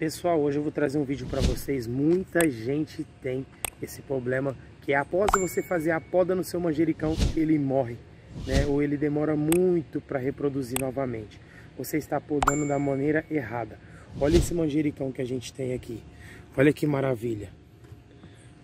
Pessoal, hoje eu vou trazer um vídeo para vocês. Muita gente tem esse problema que é após você fazer a poda no seu manjericão, ele morre, né? Ou ele demora muito para reproduzir novamente. Você está podando da maneira errada. Olha esse manjericão que a gente tem aqui. Olha que maravilha.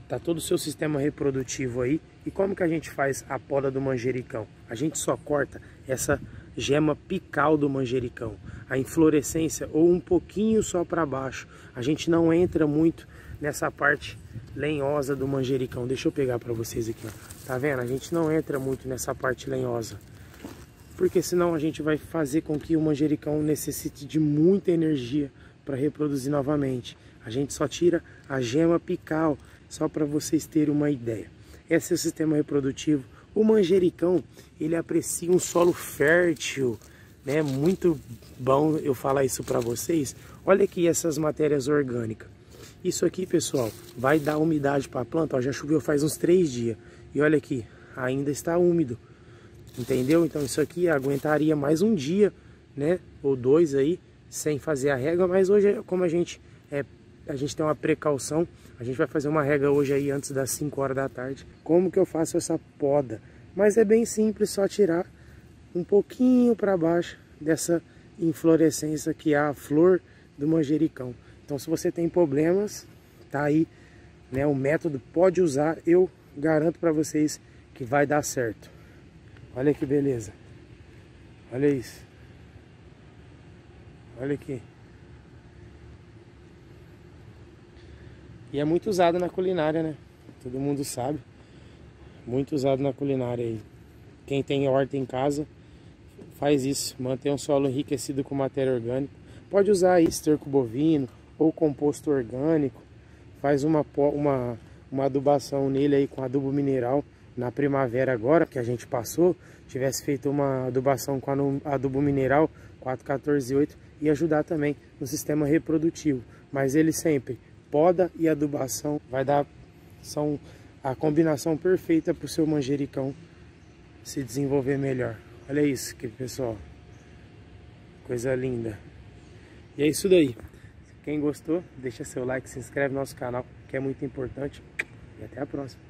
Tá todo o seu sistema reprodutivo aí. E como que a gente faz a poda do manjericão? A gente só corta essa gema pical do manjericão, a inflorescência ou um pouquinho só para baixo. A gente não entra muito nessa parte lenhosa do manjericão. Deixa eu pegar para vocês aqui, ó. Tá vendo? A gente não entra muito nessa parte lenhosa. Porque senão a gente vai fazer com que o manjericão necessite de muita energia para reproduzir novamente. A gente só tira a gema pical, só para vocês terem uma ideia. Esse é o sistema reprodutivo o manjericão, ele aprecia um solo fértil, né? Muito bom eu falar isso para vocês. Olha aqui essas matérias orgânicas. Isso aqui, pessoal, vai dar umidade para a planta. Ó, já choveu faz uns três dias. E olha aqui, ainda está úmido. Entendeu? Então isso aqui aguentaria mais um dia, né? Ou dois aí, sem fazer a rega. Mas hoje, como a gente é, a gente tem uma precaução, a gente vai fazer uma rega hoje aí antes das 5 horas da tarde. Como que eu faço essa poda? Mas é bem simples, só tirar um pouquinho para baixo dessa inflorescência que é a flor do manjericão. Então se você tem problemas, tá aí, né, o método pode usar, eu garanto para vocês que vai dar certo. Olha que beleza. Olha isso. Olha aqui. E é muito usado na culinária, né? Todo mundo sabe. Muito usado na culinária aí. Quem tem horta em casa, faz isso. Mantém o solo enriquecido com matéria orgânica. Pode usar esterco bovino ou composto orgânico. Faz uma, uma, uma adubação nele aí com adubo mineral. Na primavera agora, que a gente passou, tivesse feito uma adubação com adubo mineral 4148 e ajudar também no sistema reprodutivo. Mas ele sempre poda e adubação vai dar são a combinação perfeita para o seu manjericão se desenvolver melhor. Olha isso, pessoal, coisa linda. E é isso daí. Quem gostou, deixa seu like, se inscreve no nosso canal, que é muito importante. E até a próxima.